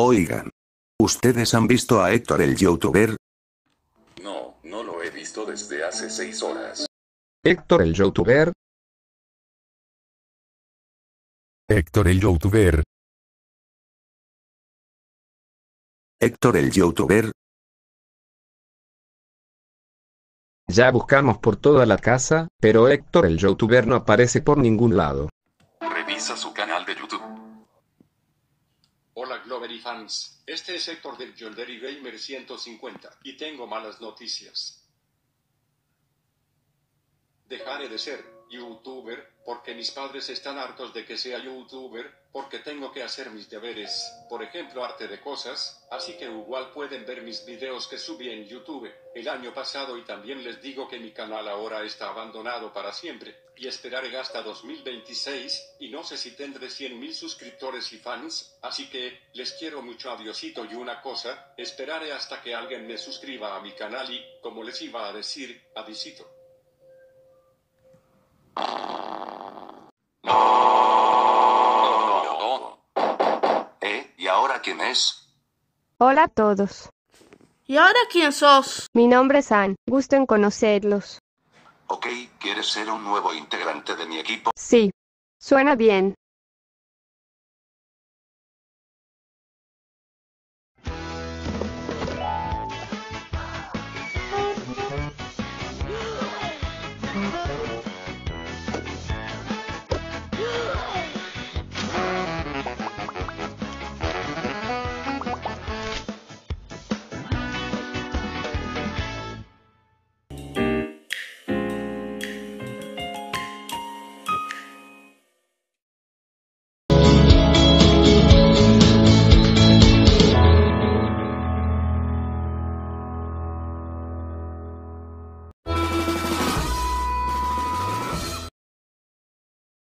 Oigan. ¿Ustedes han visto a Héctor el youtuber? No, no lo he visto desde hace seis horas. Héctor el youtuber. Héctor el youtuber. Héctor el youtuber. Ya buscamos por toda la casa, pero Héctor el youtuber no aparece por ningún lado. Revisa su canal de YouTube. Hola Glovery fans, este es Héctor del Joldery Gamer 150 y tengo malas noticias. Dejaré de ser youtuber porque mis padres están hartos de que sea youtuber porque tengo que hacer mis deberes, por ejemplo arte de cosas, así que igual pueden ver mis videos que subí en YouTube el año pasado y también les digo que mi canal ahora está abandonado para siempre y esperaré hasta 2026 y no sé si tendré 100.000 suscriptores y fans, así que les quiero mucho adiosito y una cosa, esperaré hasta que alguien me suscriba a mi canal y, como les iba a decir, adisito. ¿Eh? ¿Y ahora quién es? Hola a todos. ¿Y ahora quién sos? Mi nombre es Ann. Gusto en conocerlos. Ok, ¿quieres ser un nuevo integrante de mi equipo? Sí. Suena bien.